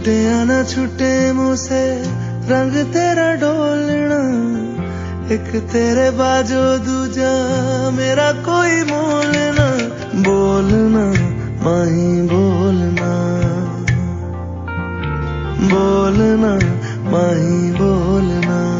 छूटे या ना छूटे मुझसे रंग तेरा डोलना, एक तेरे बाजो दूजा, मेरा कोई मोलना, बोलना, माही बोलना। बोलना, माही बोलना।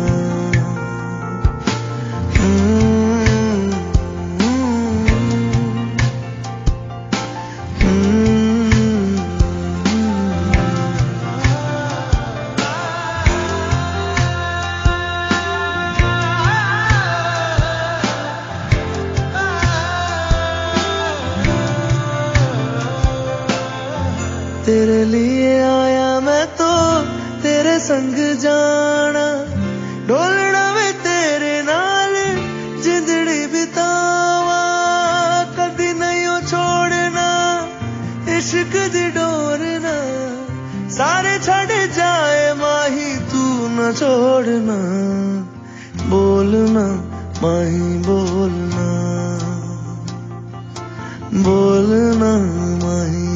बोलना बोलना माही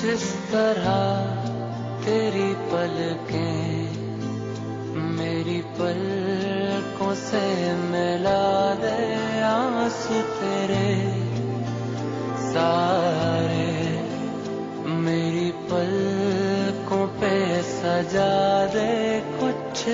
जिस तरह तेरी पलकें मेरी पलकों से मिला दे आँसू तेरे, सारे मेरी पलकों पे सजा दे कुछ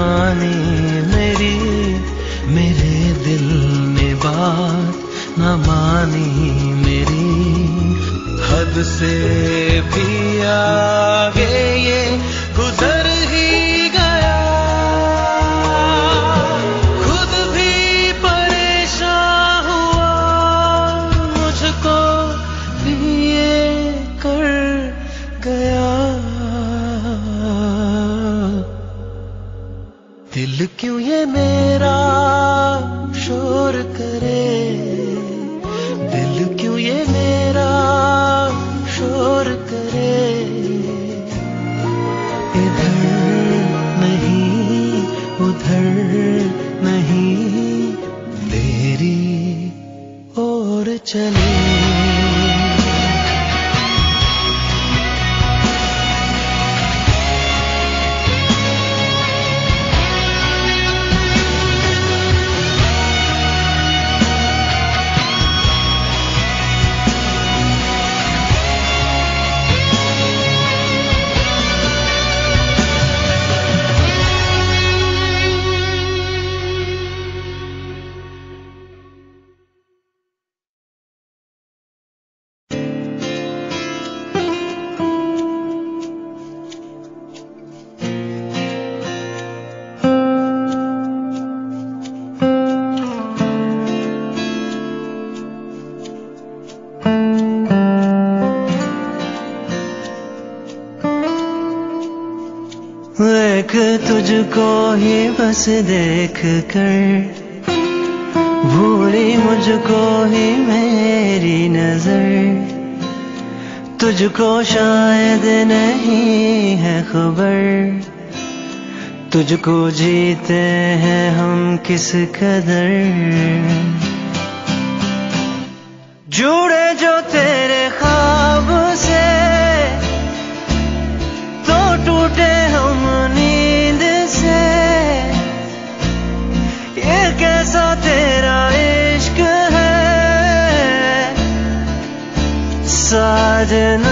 जवानी मेरी मेरे दिल में बात न मानी मेरी। हद से भी आ मुझको ही बस देख कर। भूली मुझको ही मेरी नज़र। तुझको शायद नहीं है खबर। तुझको जीते हैं हम किस कदर। जुड़े जो तेरे ख्वाब से तो टूटे हम नहीं कैसा तेरा इश्क है साजना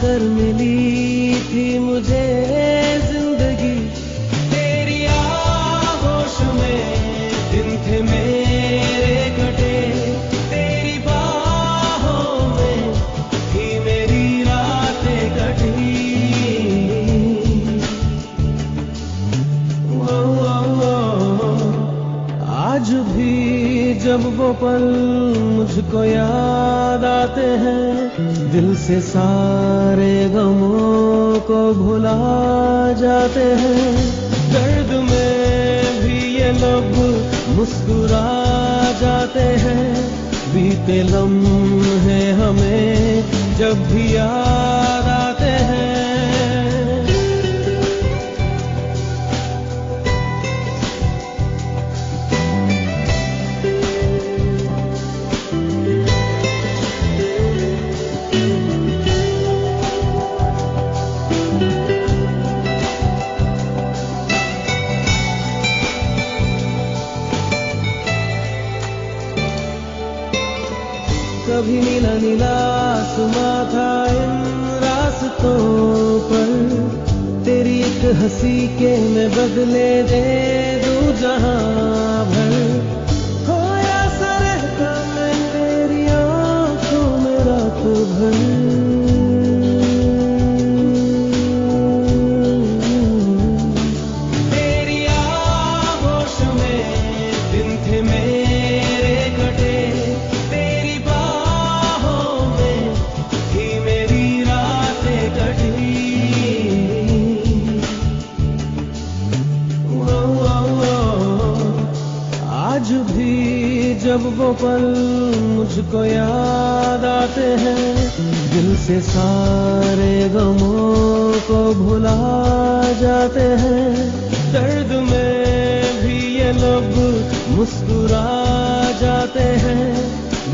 करना गम है हमें जब भी याद नीला आसमा था इन रास्तों पर तेरी एक हँसी के मैं बदले दे दू जहाँ भर वो पल मुझको याद आते हैं। दिल से सारे गमों को भुला जाते हैं। दर्द में भी ये लोग मुस्कुरा जाते हैं।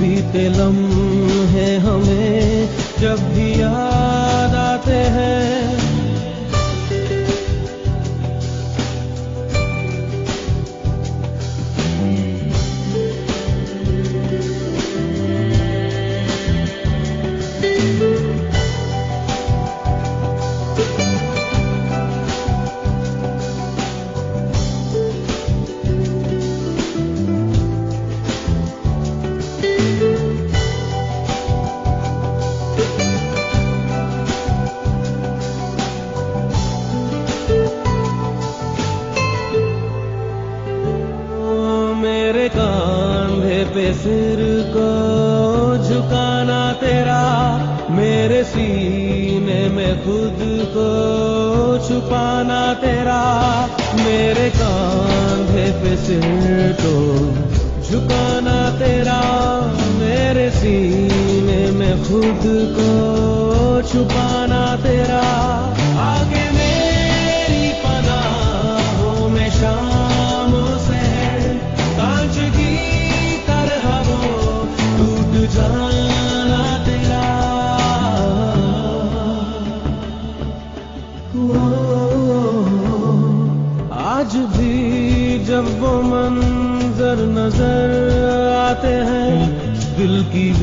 बीते लम्हे हमें जब भी याद आते हैं।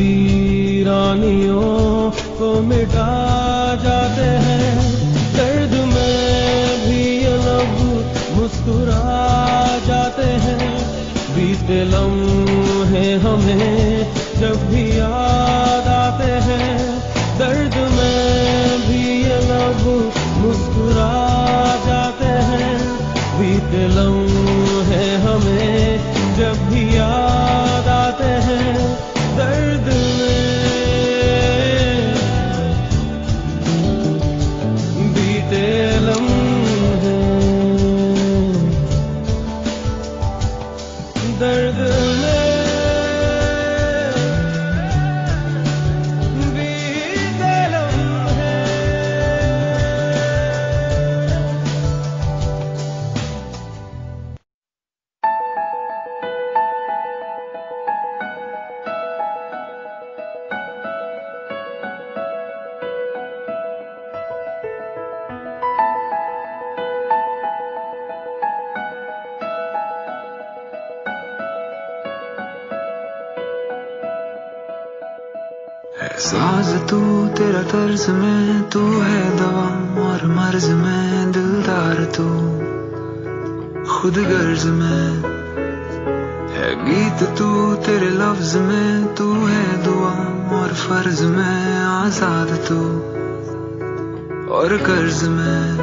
वीरानियों को मिटा जाते हैं। दर्द में भी लब मुस्कुरा जाते हैं। बीते लम्हे हमें जब भी याद फ़र्ज़ में आज़ाद तू और कर्ज में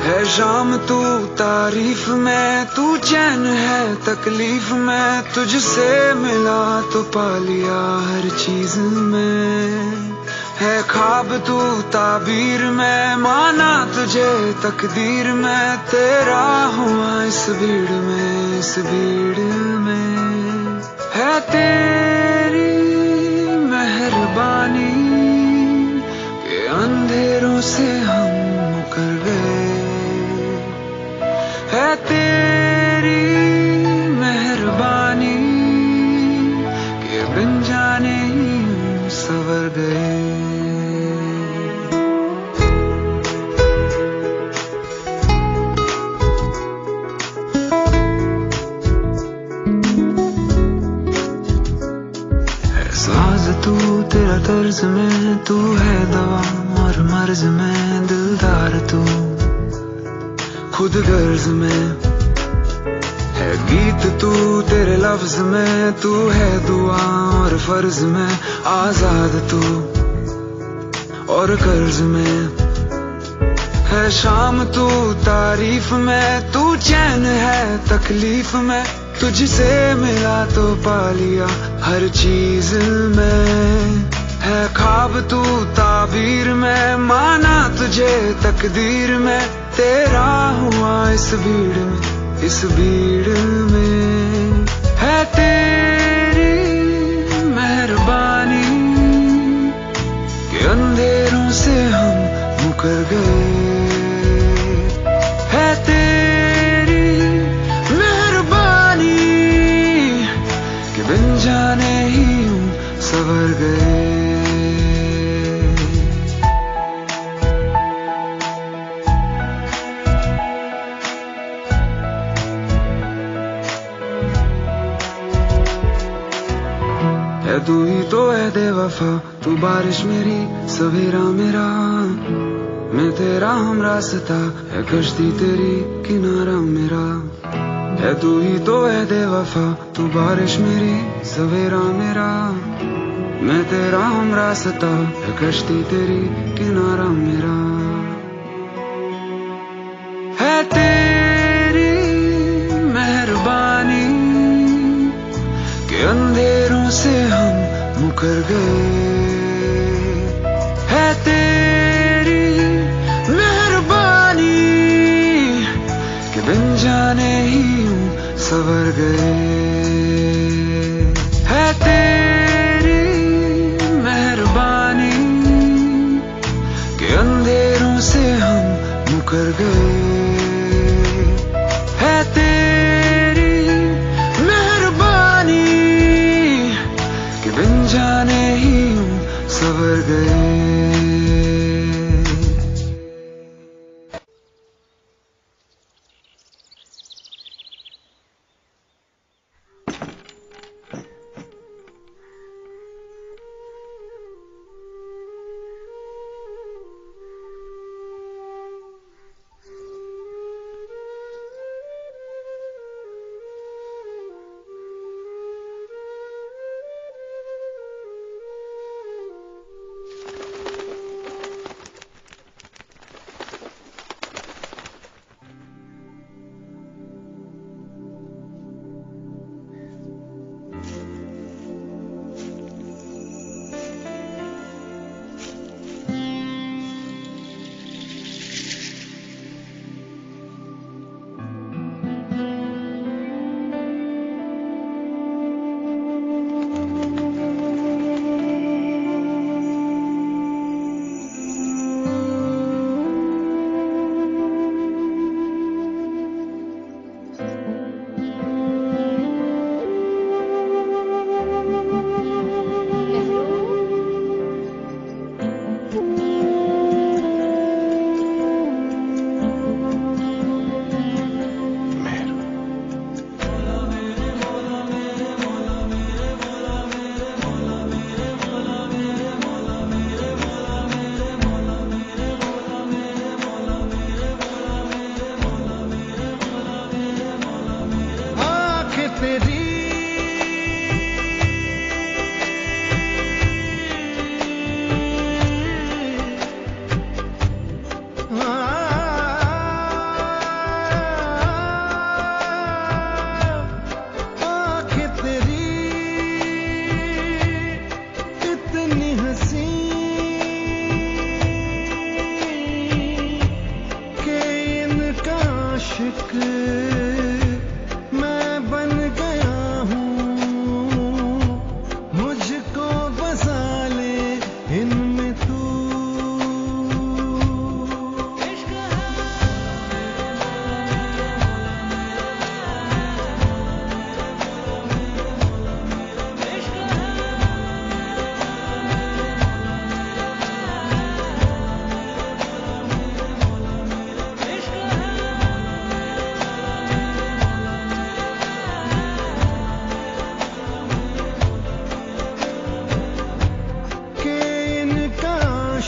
है शाम तू। तारीफ़ में तू चैन है, तकलीफ़ में तुझसे मिला तो पा लिया हर चीज़ में। है ख्वाब तू ताबीर में, माना तुझे तकदीर में। तेरा हुआ इस भीड़ में, इस भीड़ में। है तेरी अंधेरों से हम मुकर गए। है तेरी मेहरबानी के बिन जाने सवर गए। तू, तेरा तर्ज में तू है दवा। और मर्ज में दिलदार तू, खुद गर्ज में। है गीत तू, तेरे लफ्ज में, तू है दुआ और फ़र्ज़ में, आज़ाद तू और कर्ज में। है शाम तू, तारीफ़ में, तू चैन है तकलीफ़ में। तुझसे मिला तो पा लिया हर चीज़ में। तकदीर में तेरा हुआ इस भीड़ में, इस भीड़ में। है तेरी मेहरबानी, के अंधेरों से हम मुकर गए। तू ही तो है बेवफा, तू बारिश मेरी, सवेरा मेरा। मैं तेरा हम रास्ता, है कश्ती तेरी किनारा मेरा। है तू ही तो है बेवफा, तू बारिश मेरी, सवेरा मेरा। मैं तेरा हम रास्ता, है कश्ती तेरी किनारा मेरा।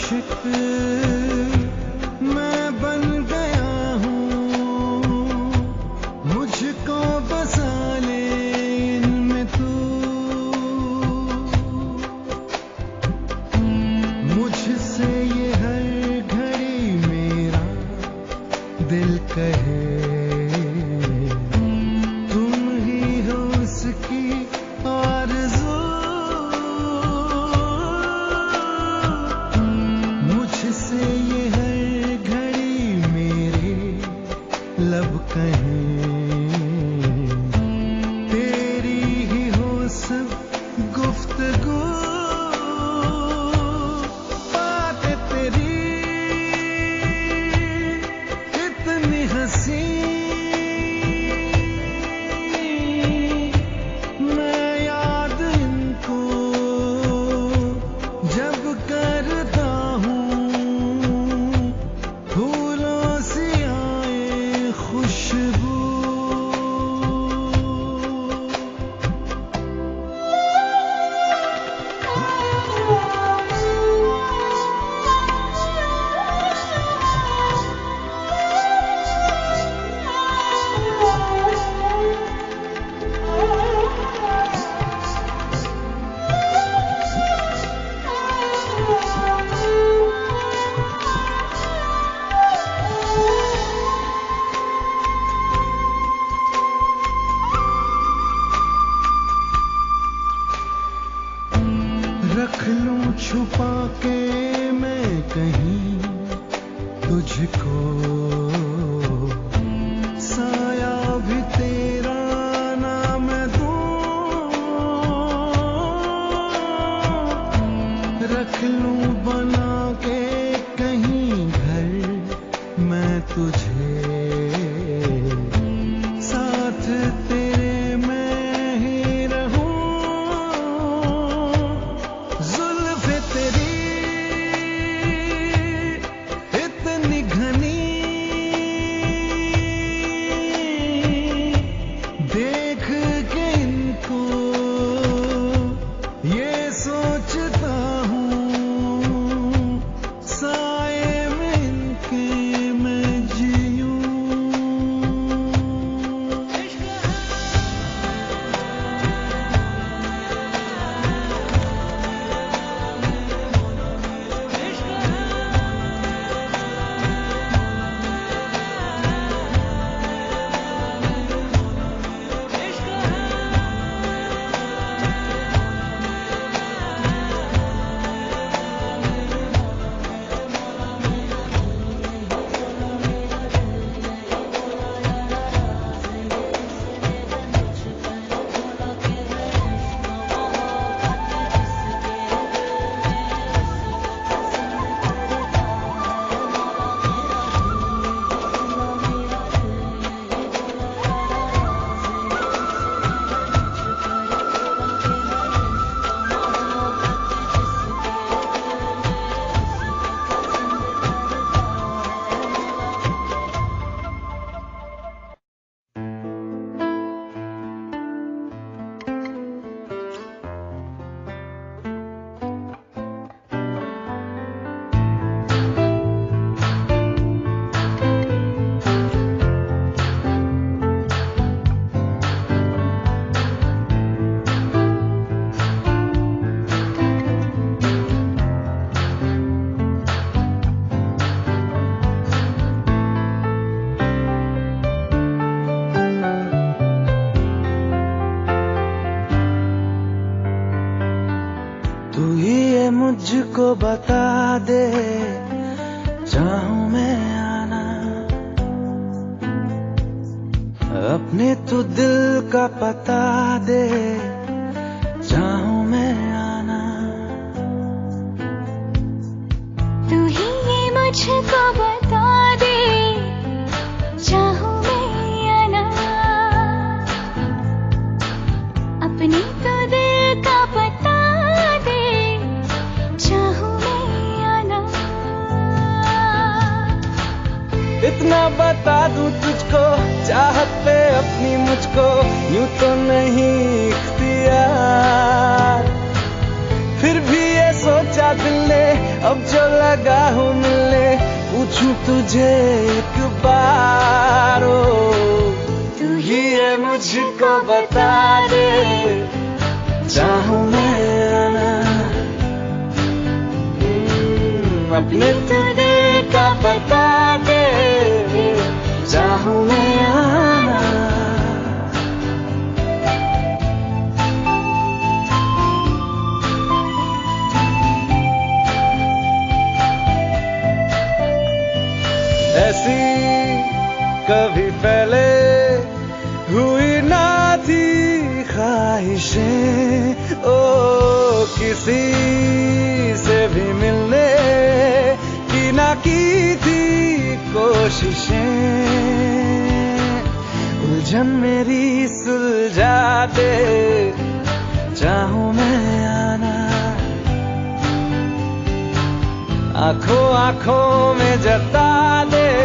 Küçüktü आँखों आँखों में जता दे।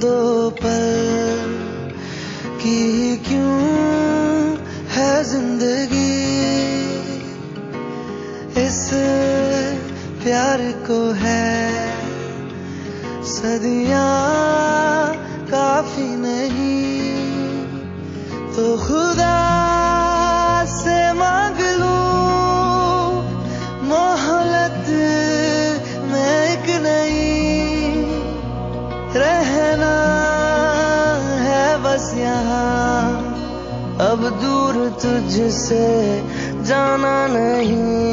दो पल की क्यों है ज़िंदगी इस प्यार को है सदियाँ से जाना नहीं।